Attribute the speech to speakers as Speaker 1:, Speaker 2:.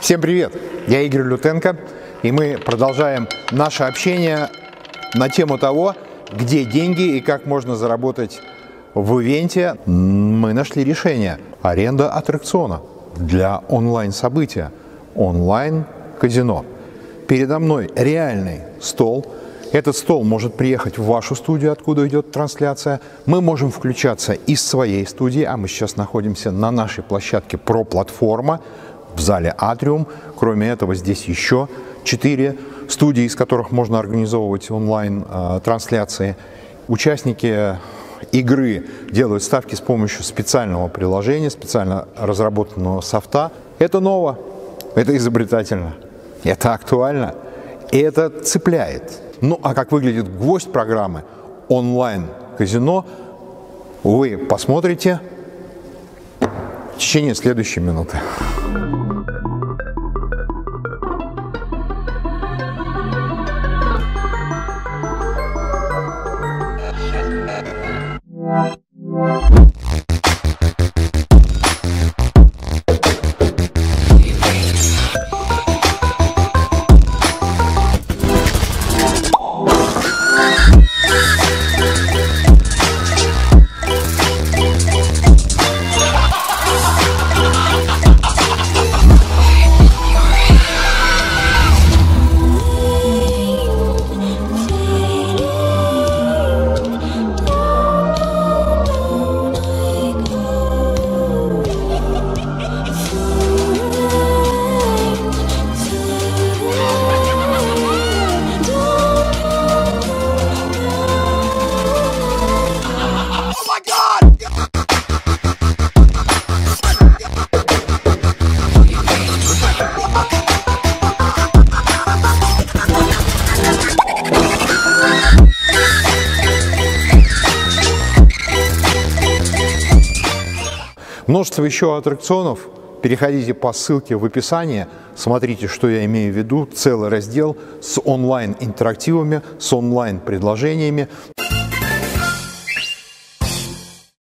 Speaker 1: Всем привет! Я Игорь Лютенко, и мы продолжаем наше общение на тему того, где деньги и как можно заработать в ивенте. Мы нашли решение – аренда аттракциона для онлайн-события, онлайн-казино. Передо мной реальный стол. Этот стол может приехать в вашу студию, откуда идет трансляция. Мы можем включаться из своей студии, а мы сейчас находимся на нашей площадке «Про-платформа», в зале «Атриум». Кроме этого, здесь еще четыре студии, из которых можно организовывать онлайн-трансляции. Участники игры делают ставки с помощью специального приложения, специально разработанного софта. Это ново, это изобретательно, это актуально, и это цепляет. Ну а как выглядит гвоздь программы онлайн-казино, вы посмотрите в течение следующей минуты. Множество еще аттракционов. Переходите по ссылке в описании, смотрите, что я имею в виду. Целый раздел с онлайн-интерактивами, с онлайн-предложениями.